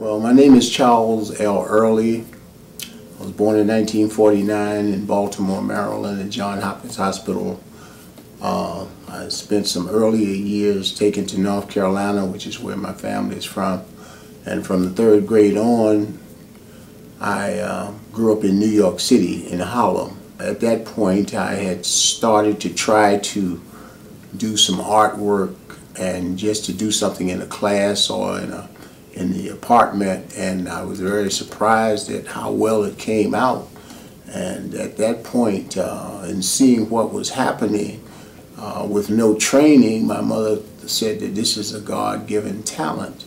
Well, my name is Charles L. Earley. I was born in 1949 in Baltimore, Maryland, at Johns Hopkins Hospital. Uh, I spent some earlier years taken to North Carolina, which is where my family is from. And from the third grade on, I uh, grew up in New York City, in Harlem. At that point, I had started to try to do some artwork and just to do something in a class or in a in the apartment and I was very surprised at how well it came out. And at that point uh, in seeing what was happening uh, with no training my mother said that this is a God-given talent.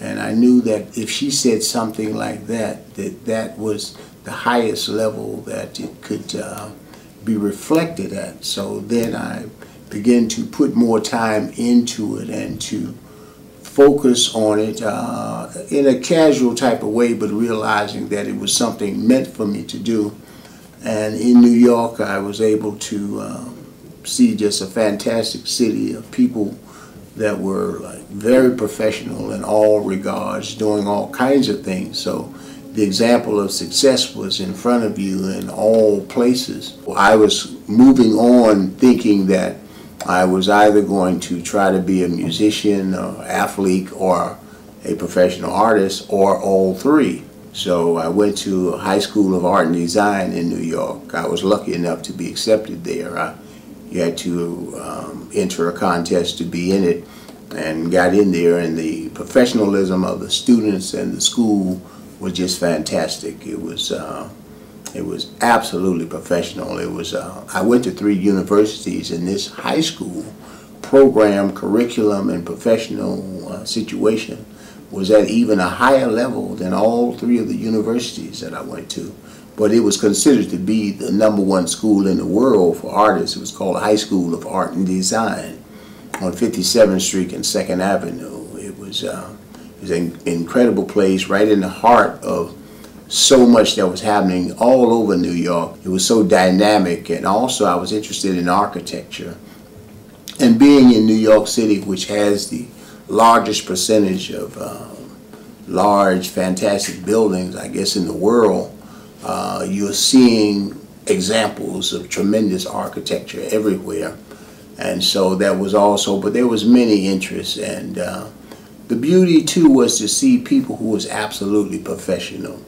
And I knew that if she said something like that that that was the highest level that it could uh, be reflected at. So then I began to put more time into it and to focus on it uh, in a casual type of way, but realizing that it was something meant for me to do. And in New York, I was able to um, see just a fantastic city of people that were like very professional in all regards, doing all kinds of things. So the example of success was in front of you in all places. I was moving on thinking that I was either going to try to be a musician, or athlete, or a professional artist, or all three. So I went to a High School of Art and Design in New York. I was lucky enough to be accepted there. I, you had to um, enter a contest to be in it and got in there and the professionalism of the students and the school was just fantastic. It was uh, it was absolutely professional. It was, uh, I went to three universities and this high school program, curriculum, and professional uh, situation was at even a higher level than all three of the universities that I went to. But it was considered to be the number one school in the world for artists. It was called High School of Art and Design on 57th Street and 2nd Avenue. It was, uh, it was an incredible place right in the heart of so much that was happening all over New York. It was so dynamic, and also I was interested in architecture. And being in New York City, which has the largest percentage of um, large, fantastic buildings, I guess, in the world, uh, you're seeing examples of tremendous architecture everywhere. And so that was also, but there was many interests. And uh, the beauty, too, was to see people who was absolutely professional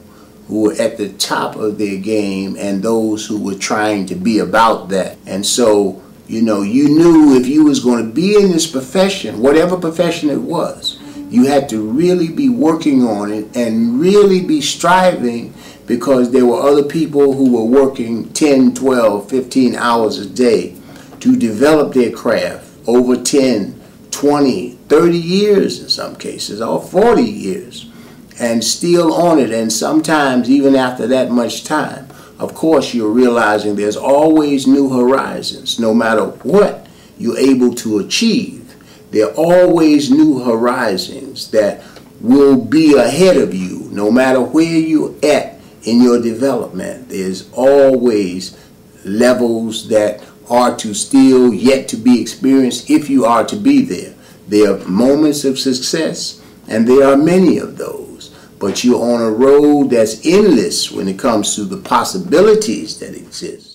who were at the top of their game and those who were trying to be about that. And so, you know, you knew if you was going to be in this profession, whatever profession it was, you had to really be working on it and really be striving because there were other people who were working 10, 12, 15 hours a day to develop their craft over 10, 20, 30 years in some cases, or 40 years and still on it. And sometimes, even after that much time, of course, you're realizing there's always new horizons. No matter what you're able to achieve, there are always new horizons that will be ahead of you. No matter where you're at in your development, there's always levels that are to still yet to be experienced if you are to be there. There are moments of success, and there are many of those but you're on a road that's endless when it comes to the possibilities that exist.